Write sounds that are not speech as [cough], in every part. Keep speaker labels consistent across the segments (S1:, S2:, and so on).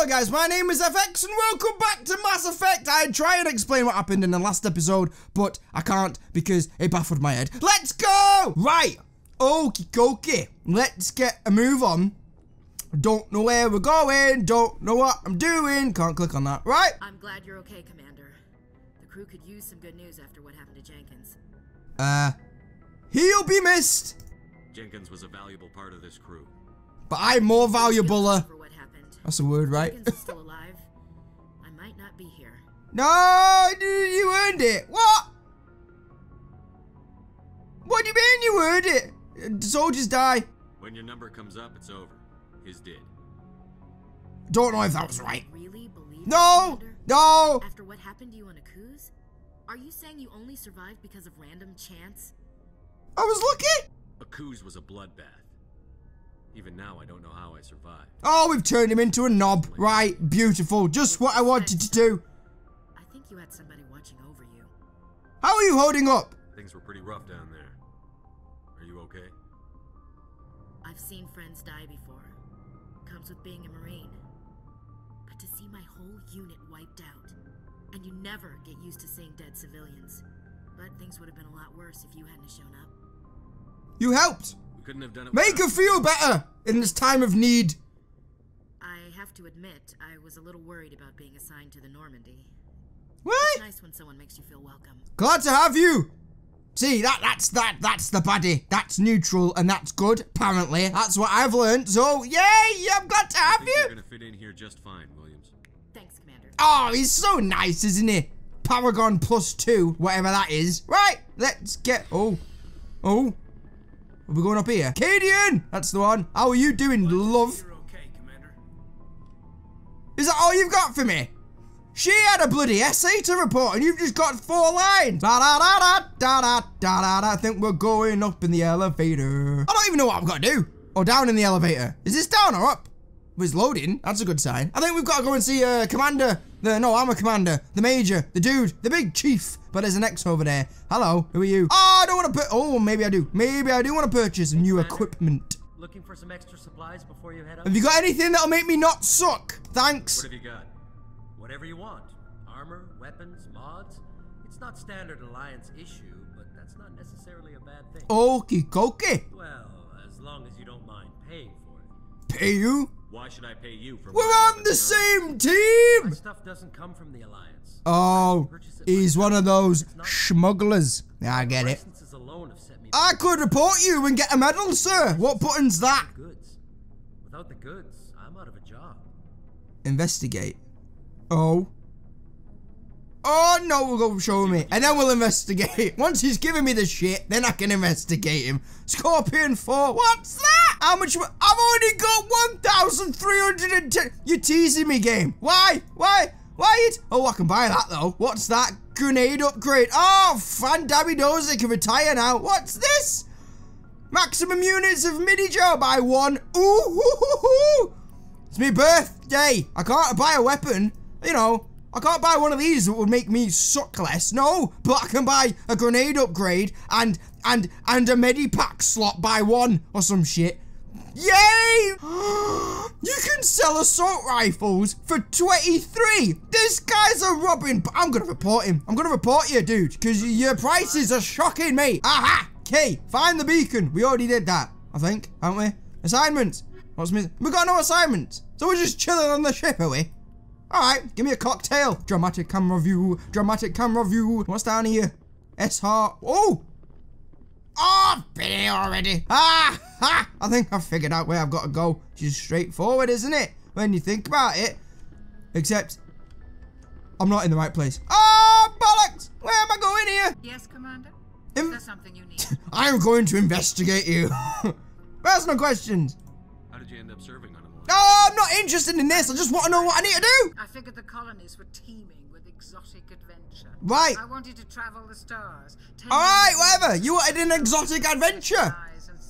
S1: Hello guys, my name is FX and welcome back to Mass Effect. I try and explain what happened in the last episode, but I can't because it baffled my head. Let's go! Right, okie dokie. Let's get a move on. Don't know where we're going, don't know what I'm doing, can't click on that, right?
S2: I'm glad you're okay, Commander. The crew could use some good news after what happened to Jenkins.
S1: Uh, he'll be missed,
S3: Jenkins was a valuable part of this crew.
S1: but I'm more valuable.
S2: For what happened.
S1: That's a word, right?
S2: Jenkins still alive. I might not be here.
S1: No, dude, you earned it. What? What do you mean you earned it? Soldiers die.
S3: When your number comes up, it's over. His did.
S1: Don't know if that was right.
S2: Really believe
S1: No,
S2: Commander?
S1: no.
S2: After what happened to you on a Akuze? Are you saying you only survived because of random chance?
S1: I was lucky.
S3: Akuze was a bloodbath. Even now, I don't know how I survived.
S1: Oh, we've turned him into a knob. Right, beautiful. Just what I wanted to do.
S2: I think you had somebody watching over you.
S1: How are you holding up?
S3: Things were pretty rough down there. Are you okay?
S2: I've seen friends die before. Comes with being a Marine. But to see my whole unit wiped out, and you never get used to seeing dead civilians. But things would have been a lot worse if you hadn't shown up.
S1: You helped.
S3: We couldn't have done it.
S1: Make her feel better in this time of need.
S2: I have to admit, I was a little worried about being assigned to the Normandy.
S1: What?
S2: It's nice when someone makes you feel welcome.
S1: Glad to have you. See, that that's that that's the baddie. That's neutral and that's good, apparently. That's what I've learned. So yay, I'm glad to
S3: I
S1: have
S3: think you're gonna fit in here just fine, Williams.
S2: Thanks, Commander.
S1: Oh, he's so nice, isn't he? Paragon plus two, whatever that is. Right, let's get oh. Oh. Are we going up here? Kaidan! That's the one. How are you doing, love?
S4: Okay,
S1: Is that all you've got for me? She had a bloody essay to report and you've just got four lines. Da da da da da da da da I think we're going up in the elevator. I don't even know what I've got to do. Or down in the elevator. Is this down or up? It's loading. That's a good sign. I think we've got to go and see uh, Commander. The, no, I'm a Commander. The Major. The Dude. The Big Chief. But there's an X over there. Hello. Who are you? Oh! Want to put. Oh, maybe I do. Maybe I do want to purchase new equipment.
S4: Looking for some extra supplies before you head up?
S1: Have you got anything that'll make me not suck? Thanks.
S3: What have you got?
S4: Whatever you want. Armor, weapons, mods. It's not standard Alliance issue, but that's not necessarily a bad thing.
S1: Okie dokie.
S4: Well, as long as you don't mind paying for it.
S1: Pay you?
S3: Why should I pay you for?
S1: We're on the same team!
S4: My stuff doesn't come from the Alliance.
S1: Oh, he's one of those smugglers. Yeah, I get it.
S4: Alone have set me
S1: I could report you and get a medal, sir. What button's that?
S4: goods. Without the goods, I'm out of a job.
S1: Investigate. Oh. Oh no, we'll go show me. And then we'll investigate. [laughs] Once he's given me the shit, then I can investigate him. Scorpion 4. What's that? How much? I've already got 1,310. You're teasing me, game. Why? Why? Why? It? Oh, I can buy that though. What's that? Grenade upgrade. Oh, fan they can retire now. What's this? Maximum units of medi-gel by one. Ooh, hoo, hoo, hoo. It's my birthday. I can't buy a weapon. You know, I can't buy one of these that would make me suck less. No, but I can buy a grenade upgrade and and and a medipack slot by one or some shit. Yay! [gasps] you can sell assault rifles for 23. This guy's a robbing. But I'm gonna report him. I'm gonna report you, dude, because your prices are shocking me. Aha! Okay, find the beacon. We already did that, I think, haven't we? Assignments. What's me? We got no assignments. So we're just chilling on the ship, are we? Alright, give me a cocktail. Dramatic camera view. Dramatic camera view. What's down here? SR. Oh! Oh, I've been here already. Ah! Ha! I think I've figured out where I've got to go. It's just straightforward, isn't it? When you think about it. Except, I'm not in the right place. Oh, bollocks! Where am I going here?
S5: Yes, Commander?
S1: Im-
S5: Is there something you need? [laughs]
S1: I'm going to investigate you. [laughs] Personal questions.
S3: How did you end up serving on a line?
S1: Oh, ah, I'm not interested in this. I just want to know what I need to do.
S5: I figured the colonies were teeming with exotic adventure.
S1: Right.
S5: I wanted to travel the stars.
S1: All right, whatever. You wanted an exotic adventure.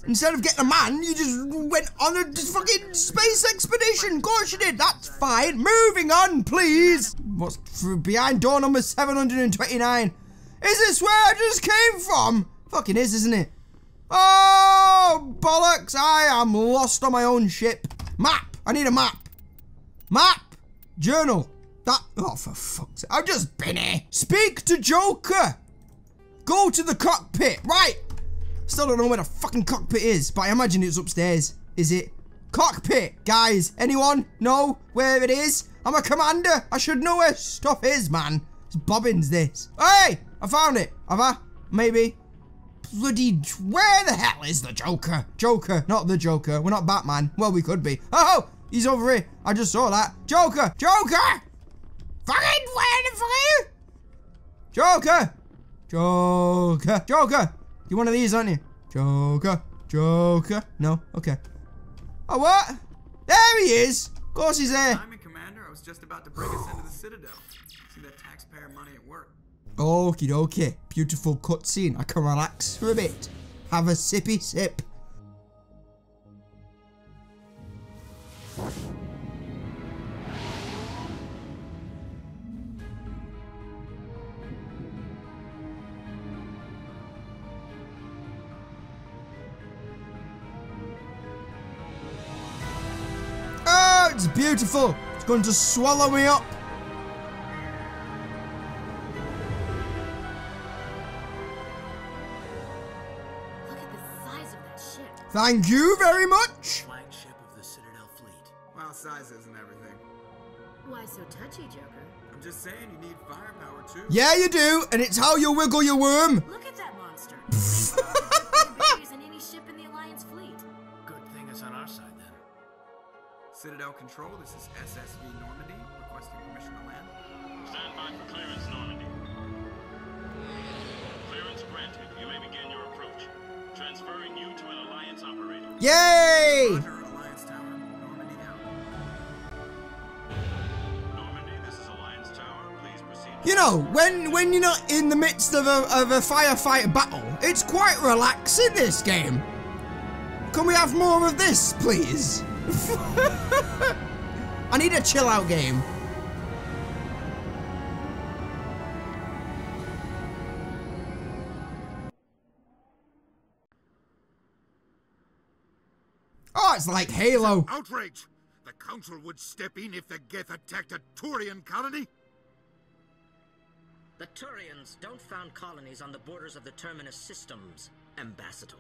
S1: Instead of getting a man, you just went on a fucking space expedition. Of course you did. That's fine. Moving on, please. What's behind door number 729? Is this where I just came from? Fucking is, isn't it? Oh, bollocks. I am lost on my own ship. Map. I need a map. Map. Journal. That. Oh, for fuck's sake. I've just been here. Speak to Joker. Go to the cockpit. Right. Still don't know where the fucking cockpit is, but I imagine it's upstairs. Is it? Cockpit, guys. Anyone know where it is? I'm a commander. I should know where stuff is, man. It's bobbins, this. Hey! I found it. Have I? Maybe. Bloody, where the hell is the Joker? Joker, not the Joker. We're not Batman. Well, we could be. Oh, he's over here. I just saw that. Joker! Joker! Fucking where the fuck? Joker! Joker! Joker! You one of these, aren't you? Joker! Joker! No? Okay. Oh, what? There he is! Of course he's there.
S6: I'm in commander. I was just about to bring us into the Citadel. See that taxpayer money at work.
S1: Okie dokie. Beautiful cutscene. I can relax for a bit. Have a sippy sip. Beautiful. It's going to swallow me up.
S2: Look at the size of that ship.
S1: Thank you very much.
S4: Flagship of the Citadel fleet.
S6: Well, size isn't everything.
S2: Why so touchy, Joker?
S6: I'm just saying you need firepower too.
S1: Yeah, you do, and it's how you wiggle your worm.
S2: Look at that monster. [laughs] It's bigger than any ship in the Alliance fleet.
S4: Good thing it's on our side then.
S6: Citadel Control, this is SSV Normandy, requesting permission to land.
S7: Stand by for clearance, Normandy. Clearance granted. You may begin your approach. Transferring you to an Alliance operator.
S1: Yay!
S6: Roger, Alliance Tower, Normandy down.
S7: Normandy, this is Alliance Tower. Please proceed.
S1: You know, when when you're not in the midst of a, of a firefight battle, it's quite relaxing, this game. Can we have more of this, please? [laughs] I need a chill out game. Oh, it's like Halo.
S8: Outrage! The Council would step in if the Geth attacked a Turian colony?
S9: The Turians don't found colonies on the borders of the Terminus systems, Ambassador.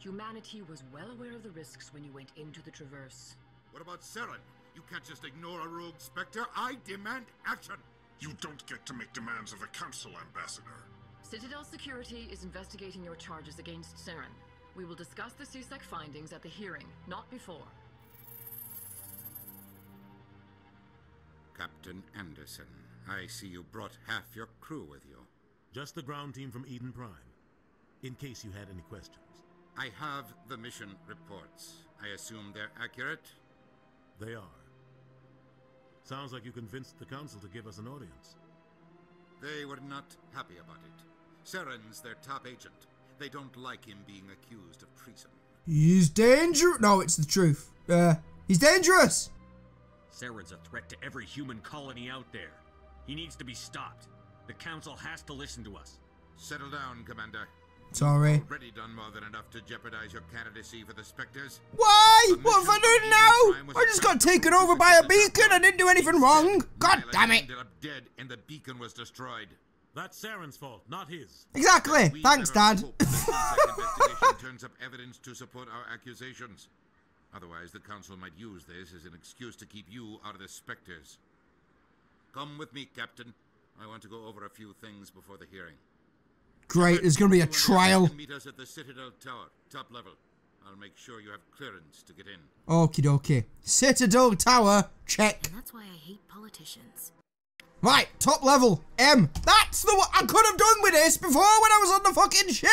S10: Humanity was well aware of the risks when you went into the Traverse.
S8: What about Saren? You can't just ignore a rogue Spectre. I demand action!
S11: You don't get to make demands of the Council, Ambassador.
S10: Citadel Security is investigating your charges against Saren. We will discuss the C-Sec findings at the hearing, not before.
S8: Captain Anderson, I see you brought half your crew with you.
S12: Just the ground team from Eden Prime. In case you had any questions.
S8: I have the mission reports. I assume they're accurate?
S12: They are. Sounds like you convinced the Council to give us an audience.
S8: They were not happy about it. Saren's their top agent. They don't like him being accused of treason.
S1: He's dangerous. No, it's the truth. Uh, he's dangerous.
S3: Saren's a threat to every human colony out there. He needs to be stopped. The Council has to listen to us.
S8: Settle down, Commander.
S1: Sorry.
S8: Already done more than enough to jeopardize your candidacy for the Spectres.
S1: Why? What have I done now? I just got taken over by a beacon. I didn't do anything wrong. God damn it.
S8: Ended up dead, and the beacon was destroyed.
S12: That's Saren's fault, not his.
S1: Exactly. Thanks, Dad.
S8: the [laughs] investigation turns up evidence to support our accusations. Otherwise, the Council might use this as an excuse to keep you out of the Spectres. Come with me, Captain. I want to go over a few things before the hearing.
S1: Great. There's going to be a
S8: You and the others
S1: trial.
S8: can Meet us at the Citadel Tower, top level. I'll make sure you have clearance to get in.
S1: Okie dokie. Citadel Tower. Check.
S2: And that's why I hate politicians.
S1: Right. Top level. M. That's the one I could have done with this before when I was on the fucking ship.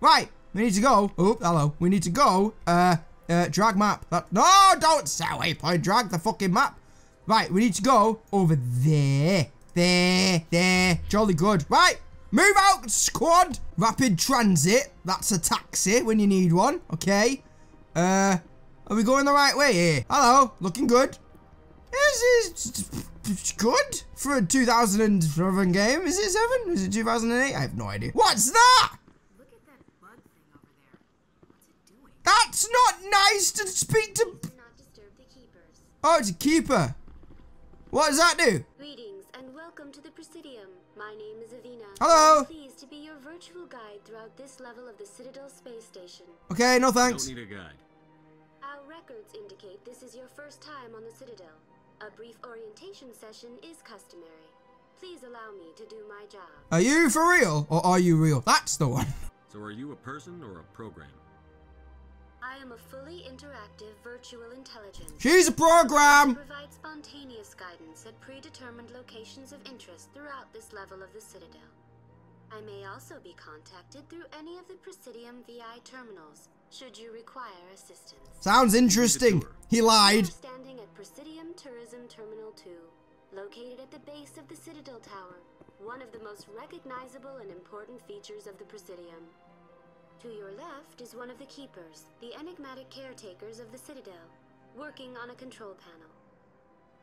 S1: Right. We need to go. Oh, hello. We need to go. Uh, uh, drag map. That, no, don't say waypoint. Drag the fucking map. Right. We need to go over there. There. There. Jolly good. Right. Move out, squad. Rapid transit. That's a taxi when you need one. Okay. Uh, are we going the right way here? Hello. Looking good. This is good for a 2007 game. Is it 7? Is it 2008? I have no idea. What's that?
S2: That bug thing over there. What's?
S1: That's not nice to speak to.
S13: not the keepers.
S1: Oh, it's a keeper. What does that do?
S13: Welcome to the Presidium. My name is Avina.
S1: Hello.
S13: I'm pleased to be your virtual guide throughout this level of the Citadel space station.
S1: Okay, no thanks.
S3: Don't need a guide.
S13: Our records indicate this is your first time on the Citadel. A brief orientation session is customary. Please allow me to do my job.
S1: Are you for real or are you real? That's the one.
S3: So are you a person or a program?
S13: I am a fully interactive virtual intelligence.
S1: She's a program.
S13: Provide spontaneous guidance at predetermined locations of interest throughout this level of the Citadel. I may also be contacted through any of the Presidium VI terminals, should you require assistance.
S1: Sounds interesting. He lied.
S13: Standing at Presidium Tourism Terminal 2, located at the base of the Citadel Tower, one of the most recognizable and important features of the Presidium. To your left is one of the Keepers, the enigmatic caretakers of the Citadel, working on a control panel.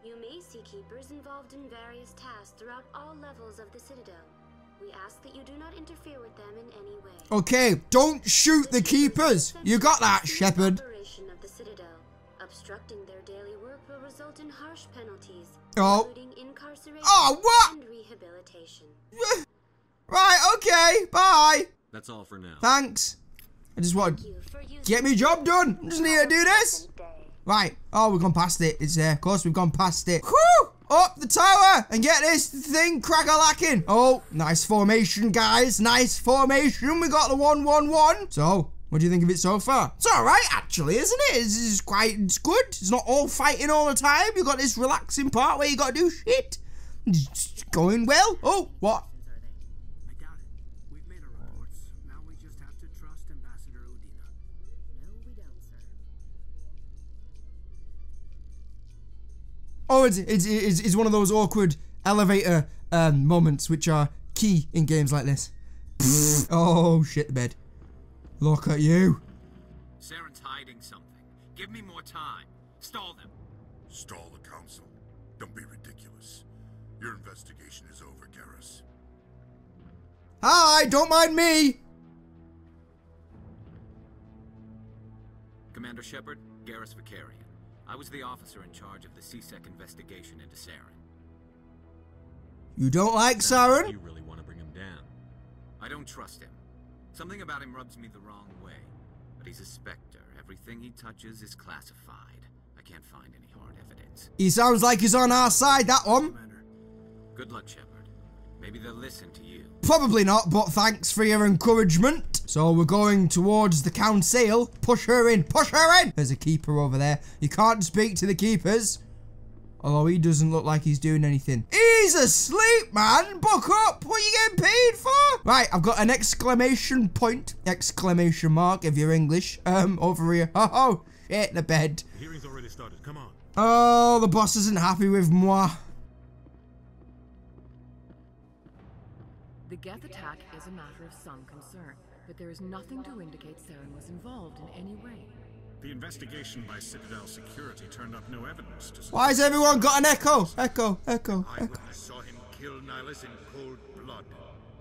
S13: You may see Keepers involved in various tasks throughout all levels of the Citadel. We ask that you do not interfere with them in any way.
S1: Okay, don't shoot the keepers. You got that, Shepard.
S13: Of the Citadel. Obstructing their daily work will result in harsh penalties,
S1: Oh.
S13: including incarceration
S1: Oh, what?
S13: and rehabilitation. [laughs]
S1: Right, okay, bye.
S3: That's all for now.
S1: Thanks. I just want to get my job done. I just need to do this. Right. Oh, we've gone past it. It's there. Of course, we've gone past it. Whoo! Up the tower and get this thing crack-a-lacking. Oh, nice formation, guys. Nice formation. We got the 1-1-1. So, what do you think of it so far? It's alright, actually, isn't it? It's, it's quite, it's good. It's not all fighting all the time. you got this relaxing part where you got to do shit. It's going well. Oh, what? Oh, it's, it's, it's, it's one of those awkward elevator um, moments which are key in games like this. [laughs] oh, shit the bed. Look at you.
S14: Saren's hiding something. Give me more time. Stall them.
S11: Stall the council. Don't be ridiculous. Your investigation is over, Garrus.
S1: Hi, don't mind me.
S14: Commander Shepard, Garrus Vakarian. I was the officer in charge of the C-Sec investigation into Saren.
S1: You don't like Saren?
S3: You really want to bring him down.
S14: I don't trust him. Something about him rubs me the wrong way. But he's a Spectre. Everything he touches is classified. I can't find any hard evidence.
S1: He sounds like he's on our side, that one.
S14: Good luck, Shepard. Maybe they'll listen to you.
S1: Probably not, but thanks for your encouragement. So we're going towards the council. Push her in, push her in! There's a keeper over there. You can't speak to the keepers. Although he doesn't look like he's doing anything. He's asleep, man! Buck up! What are you getting paid for? Right, I've got an exclamation point. Exclamation mark, if you're English. Um, over here. [laughs] Oh, oh shit, the bed.
S12: The hearing's already started. Come on.
S1: Oh, the boss isn't happy with moi.
S10: Geth attack is a matter of some concern, but there is nothing to indicate Saren was involved in any way.
S15: The investigation by Citadel Security turned up no evidence to
S1: Why has everyone got an echo? Echo, echo, echo.
S8: I saw him kill Nihlus in cold blood.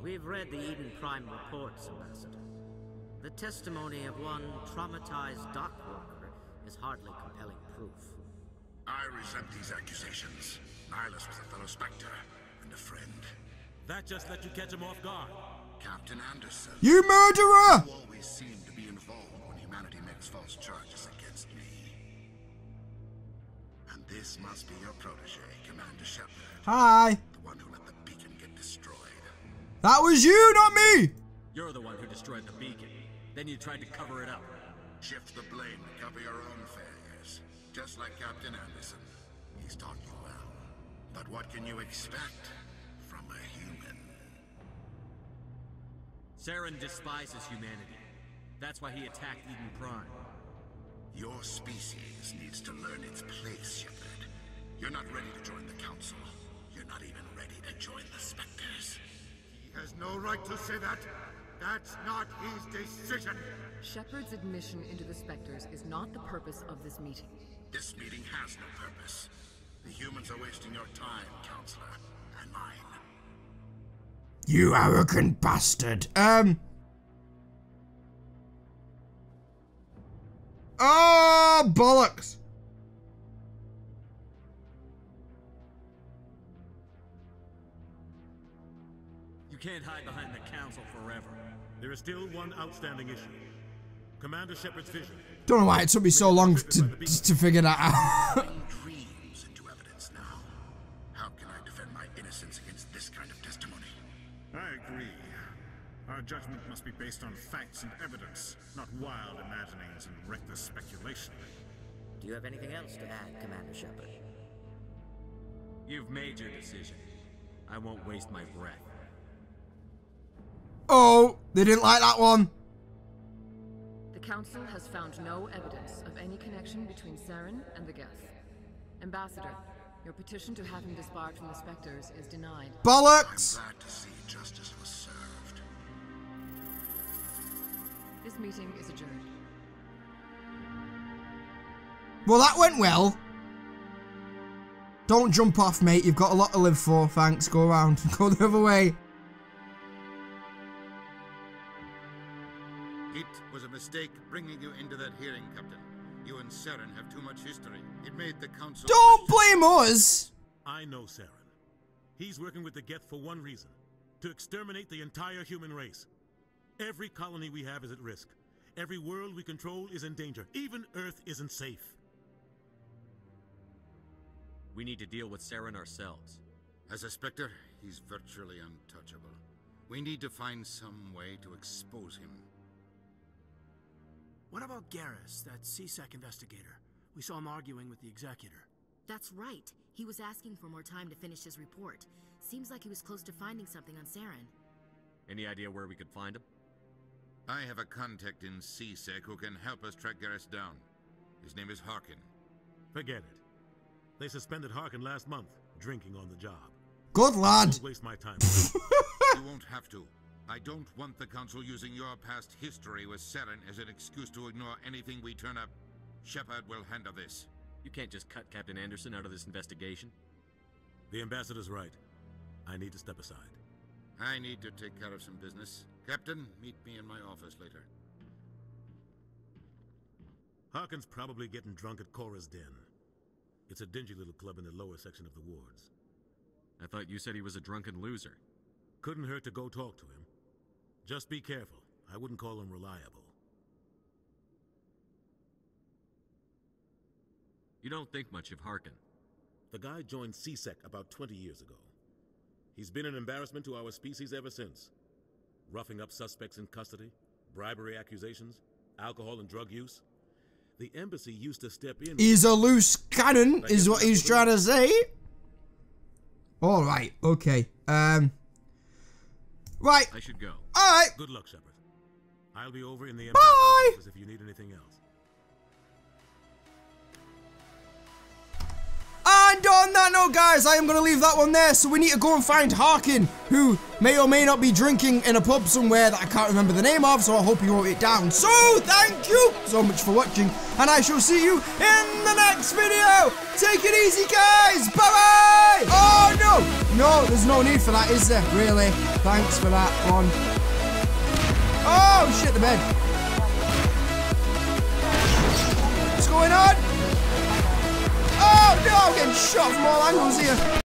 S9: We've read the Eden Prime reports, Ambassador. The testimony of one traumatized dock worker is hardly compelling proof.
S11: I resent these accusations. Nihlus was a fellow Spectre and a friend.
S12: That just let you catch him off guard.
S11: Captain Anderson.
S1: You murderer!
S11: You always seem to be involved when humanity makes false charges against me. And this must be your protege, Commander Shepard.
S1: Hi.
S11: The one who let the beacon get destroyed.
S1: That was you, not me!
S3: You're the one who destroyed the beacon. Then you tried to cover it up.
S11: Shift the blame to cover your own failures. Just like Captain Anderson. He's taught you well. But what can you expect
S3: Saren despises humanity. That's why he attacked Eden Prime.
S11: Your species needs to learn its place, Shepard. You're not ready to join the Council. You're not even ready to join the Spectres.
S8: He has no right to say that. That's not his decision.
S10: Shepard's admission into the Spectres is not the purpose of this meeting.
S11: This meeting has no purpose. The humans are wasting your time, Counselor, and mine.
S1: You arrogant bastard. Um. Oh, bollocks.
S3: You can't hide behind the council forever.
S12: There is still one outstanding issue. Commander Shepard's vision.
S1: Don't know why it took me so long to, to figure that out. [laughs]
S11: dreams into evidence now. How can I defend my innocence against this kind of testimony?
S15: I agree. Our judgment must be based on facts and evidence, not wild imaginings and reckless speculation.
S9: Do you have anything else to add, Commander Shepard?
S3: You've made your decision. I won't waste my breath.
S1: oh, they didn't like that one.
S10: The Council has found no evidence of any connection between Saren and the Geth. Ambassador, your petition to have him disbarred from the Spectres is denied.
S1: Bollocks!
S11: I'm glad to see justice was served.
S10: This meeting is adjourned.
S1: Well, that went well. Don't jump off, mate. You've got a lot to live for. Thanks. Go around. [laughs] Go the other way.
S8: It was a mistake bringing you into that hearing, Captain. You and Saren have too much history. It made the Council...
S1: Don't blame us.
S12: I know Saren. He's working with the Geth for one reason. To exterminate the entire human race. Every colony we have is at risk. Every world we control is in danger. Even Earth isn't safe.
S3: We need to deal with Saren ourselves.
S8: As a Spectre, he's virtually untouchable. We need to find some way to expose him.
S6: What about Garrus, that C-Sec investigator? We saw him arguing with the executor.
S2: That's right. He was asking for more time to finish his report. Seems like he was close to finding something on Saren.
S3: Any idea where we could find him?
S8: I have a contact in C-Sec who can help us track Garrus down. His name is Harkin.
S12: Forget it. They suspended Harkin last month, drinking on the job.
S1: Good lad.
S12: Don't waste my time. [laughs]
S8: you won't have to. I don't want the Council using your past history with Saren as an excuse to ignore anything we turn up. Shepard will handle this.
S3: You can't just cut Captain Anderson out of this investigation.
S12: The ambassador's right. I need to step aside.
S8: I need to take care of some business. Captain, meet me in my office later.
S12: Harkin's probably getting drunk at Chora's Den. It's a dingy little club in the lower section of the wards.
S3: I thought you said he was a drunken loser.
S12: Couldn't hurt to go talk to him. Just be careful. I wouldn't call him reliable.
S3: You don't think much of Harkin.
S12: The guy joined C-Sec about 20 years ago. He's been an embarrassment to our species ever since. Roughing up suspects in custody, bribery accusations, alcohol and drug use. The embassy used to step in.
S1: He's a loose cannon, is what he's trying to say. All right, okay. Um. Right.
S3: I should go.
S1: All right.
S12: Good luck, Shepard. I'll be over in the
S1: Bye.
S12: office if you need anything else.
S1: Ah, and on that note, guys, I am going to leave that one there. So we need to go and find Harkin, who may or may not be drinking in a pub somewhere that I can't remember the name of. So I hope you wrote it down. So thank you so much for watching. And I shall see you in the next video. Take it easy, guys. Bye-bye. Oh, no. No, there's no need for that, is there? Really? Thanks for that one. Oh, shit, the bed. What's going on? Oh no, I'm getting shot from all angles here.